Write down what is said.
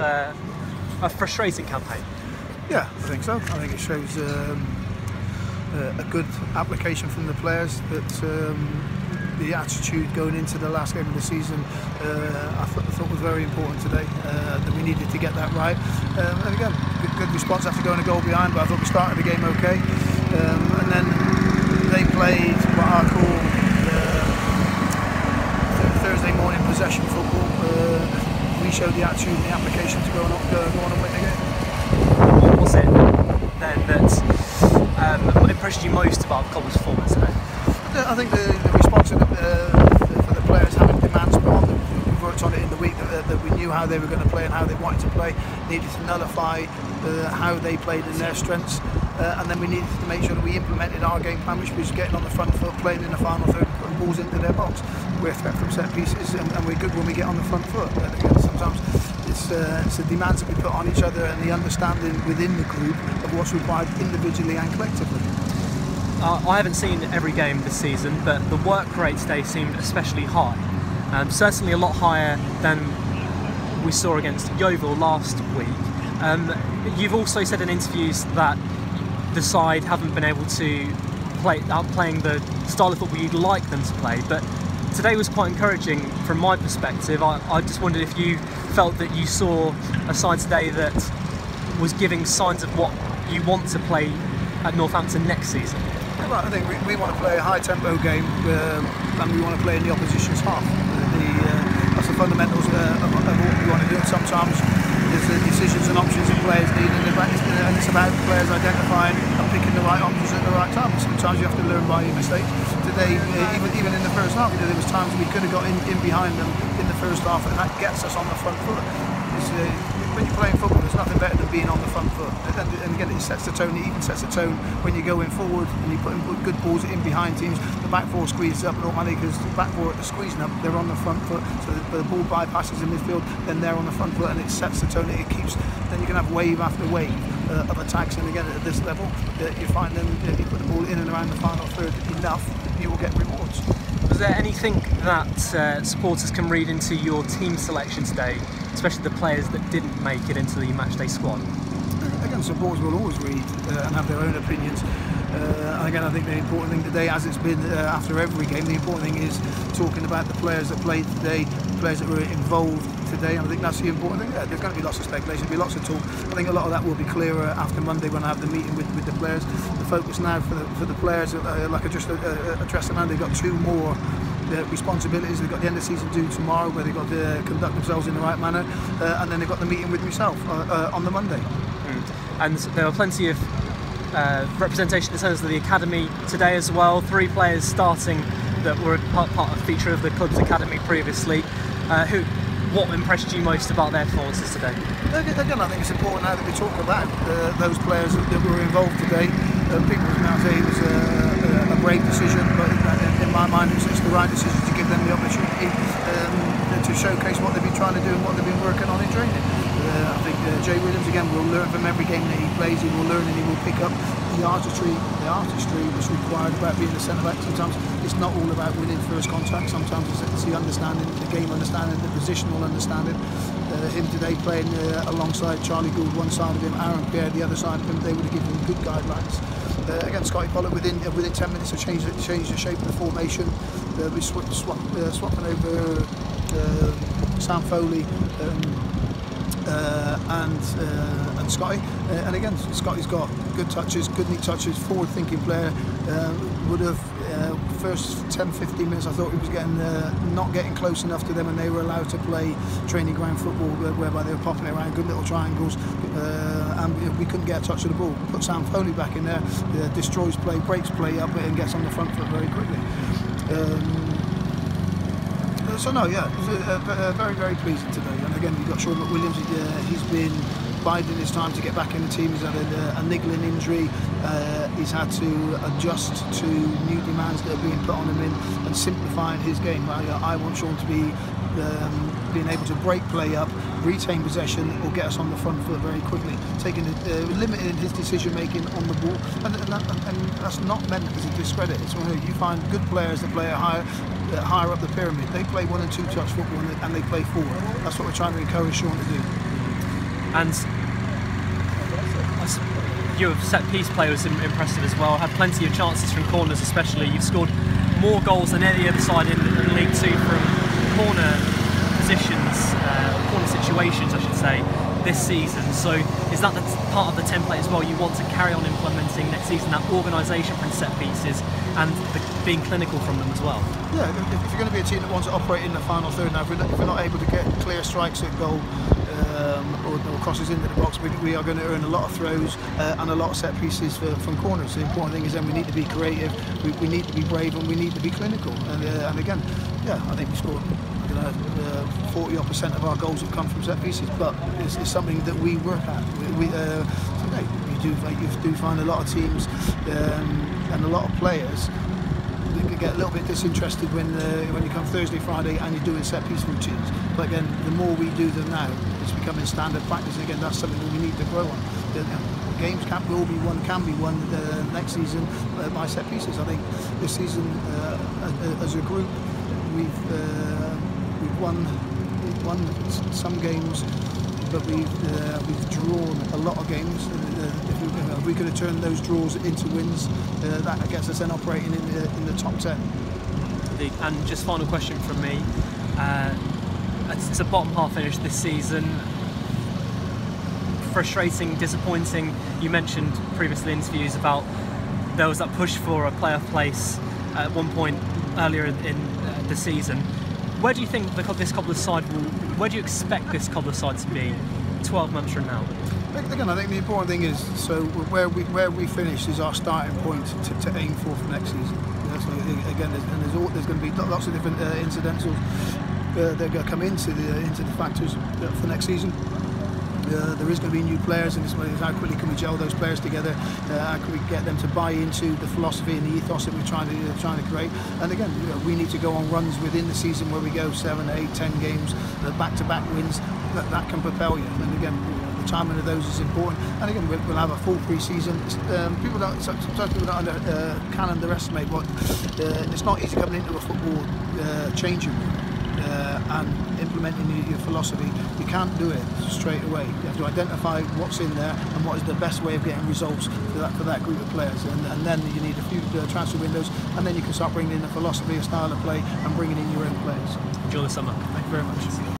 Uh, a frustrating campaign. Yeah, I think so. I think it shows um, a good application from the players that um, the attitude going into the last game of the season uh, I, th- I, thought was very important today uh, that we needed to get that right um, and again good, good, response after going a goal behind but I thought we started the game okay um, and then they played what I call uh, Thursday morning possession football uh, we showed the attitude and the application to go on, go, go on and win the game. What was it then that um, impressed you most about Cobblers' performance today? I think the, the response the, uh, for the players having demands put on them. We worked on it in the week that, that, we knew how they were going to play and how they wanted to play. Needed to nullify uh, how they played and their strengths, uh, and then we needed to make sure that we implemented our game plan, which was getting on the front foot, playing in the final third, putting balls into their box. We're threat from set pieces, and, and, we're good when we get on the front foot. Sometimes it's, uh, it's the demands that we put on each other and the understanding within the group of what's required individually and collectively. Uh, I haven't seen every game this season, but the work rate today seemed especially high. Um, certainly a lot higher than we saw against Yeovil last week. Um, you've also said in interviews that the side haven't been able to play out playing the style of football you'd like them to play, but today was quite encouraging from my perspective. I, I just wondered if you felt that you saw a side today that was giving signs of what you want to play at Northampton next season. Well, I think we, we want to play a high tempo game um, and we want to play in the opposition's half. The, uh, that's the fundamentals uh, of, of, what we want to do. Sometimes there's the decisions and options that players need, and it's about players identifying and picking the right options at the right time. Sometimes you have to learn by your mistakes. Today, uh, even even in the first half, you know, there was times we could have got in, in behind them in the first half, and that gets us on the front foot. Uh, when you're playing football, there's nothing better than being on the front foot. And, and, again, it sets the tone. It even sets the tone when you're going forward and you're putting good balls in behind teams. The back four squeezes up and automatically because the back four are squeezing up. They're on the front foot, so the, the ball bypasses in midfield. Then they're on the front foot, and it sets the tone. It keeps. Then you can have wave after wave uh, of attacks. And again, at this level, uh, you find them. If you put the ball in and around the final third enough, get rewards. Was there anything that uh, supporters can read into your team selection today, especially the players that didn't make it into the matchday squad? Again, supporters will always read uh, and have their own opinions. Uh, again, I think the important thing today, as it's been uh, after every game, the important thing is talking about the players that played today, the players that were involved today. And I think that's the important thing. There's going to be lots of speculation, there'll be lots of talk. I think a lot of that will be clearer after Monday when I have the meeting with, with the players. The focus now for the, for the players, uh, like I just uh, uh addressed them, they've got two more uh, responsibilities. They've got the end of season due tomorrow, where they've got to conduct themselves in the right manner, uh, and then they've got the meeting with myself uh, on the Monday. Mm. And there are plenty of uh, representation in terms of the academy today as well. Three players starting that were part, part of feature of the club's academy previously. Uh, who, what impressed you most about their performances today? Again, I think it's important now that we talk about uh, those players that were involved today. Uh, people now say it was a, a, decision, but in, my mind, it's, it's, the right decision to give them the opportunity um, to showcase what they've been trying to do and what they've been working on in training. Uh, I think uh, Jay Williams again will learn from every game that he plays. He will learn and he will pick up the artistry, the artistry that's required about being a centre back. Sometimes it's not all about winning first contact. Sometimes it's the understanding, the game understanding, the positional understanding. Uh, him today playing uh, alongside Charlie Goode, one side of him, Aaron Pierre, the other side of him. They would have given him good guidelines. Uh, again, Scotty Pollock within uh, within 10 minutes of change change the shape of the formation. Uh, we sw uh, swapping over Sam Foley. Um, and uh, and Scotty. Uh, and again, Scotty's got good touches, good neat touches, forward-thinking player. Uh, would have uh, first 10-15 minutes, I thought he was getting uh, not getting close enough to them, and they were allowed to play training ground football, whereby they were popping it around good little triangles, and we couldn't get a touch of the ball. Put Sam Foley back in there, destroys play, breaks play up, and gets on the front foot very quickly. Um, so no, yeah, uh, very, very pleasing today. And again, you've got Shaun McWilliams. He, uh, he's been biding his time to get back in the team. He's had a, a niggling injury. Uh, he's had to adjust to new demands that are being put on him in and simplifying his game. I, I want Shaun to be um, being able to break play up, retain possession, or get us on the front foot very quickly, taking uh, limiting his decision making on the ball, and, and, that, and, that's not meant as a discredit. It's when you find good players that play higher, uh, higher up the pyramid. They play one and two touch football and they, play forward. That's what we're trying to encourage Shaun to do. And your set piece play was impressive as well. Had plenty of chances from corners, especially. You've scored more goals than any other side in, in League Two from corner positions, situations, I should say, this season. So is that part of the template as well? You want to carry on implementing next season that organisation from set pieces and the, being clinical from them as well. Yeah, if you're going to be a team that wants to operate in the final third now, if we're not, if we're not able to get clear strikes at goal um, or, or, crosses into the box, we, we, are going to earn a lot of throws uh, and a lot of set pieces for, from corners. So the important thing is then we need to be creative, we, we need to be brave, and we need to be clinical. And, uh, and again, yeah, I think we scored you know, uh, 40 odd percent of our goals have come from set pieces, but it's, it's something that we work at. We, we uh, you do, you do find a lot of teams um, and a lot of players get a little bit disinterested when uh, when you come Thursday, Friday, and you're doing set piece routines. But again, the more we do them now, it's becoming standard practice. And again, that's something that we need to grow on. The, the games can will be won, can be won uh, next season uh, by set pieces. I think this season, uh, as a group, we've uh, we've won won some games but we've uh, we've drawn a lot of games. Uh, if, we, know, if we could have turned those draws into wins, uh, that gets us then operating in the, in the top ten. And just final question from me. Uh, it's a bottom half finish this season. Frustrating, disappointing. You mentioned previously in interviews about there was that push for a playoff place at one point earlier in uh, the season where do you think the, this Cobblers side will? Where do you expect this Cobblers side to be 12 months from now? Again, I think the important thing is so where we where we finish is our starting point to, to aim for for next season. Yeah, so again, there's, and there's, all, there's going to be lots of different uh, incidentals uh, that are going to come into the into the factors uh, for next season. Uh, there is going to be new players, and it's how quickly can we gel those players together? Uh, how can we get them to buy into the philosophy and the ethos that we're trying to uh, trying to create? And again, you know, we need to go on runs within the season where we go seven, eight, ten games, uh, back-to-back wins. That, that can propel you. And again, the timing of those is important. And again, we'll, we'll have a full pre-season. Um, people don't sometimes people don't under, uh, can underestimate what it's not easy coming into a football changing room uh, and implementing your, philosophy, you can't do it straight away. You have to identify what's in there and what is the best way of getting results for that, for that group of players. And, and then you need a few uh, transfer windows, and then you can start bringing in a philosophy, a style of play, and bringing in your own players. Enjoy the summer. Thank you very much.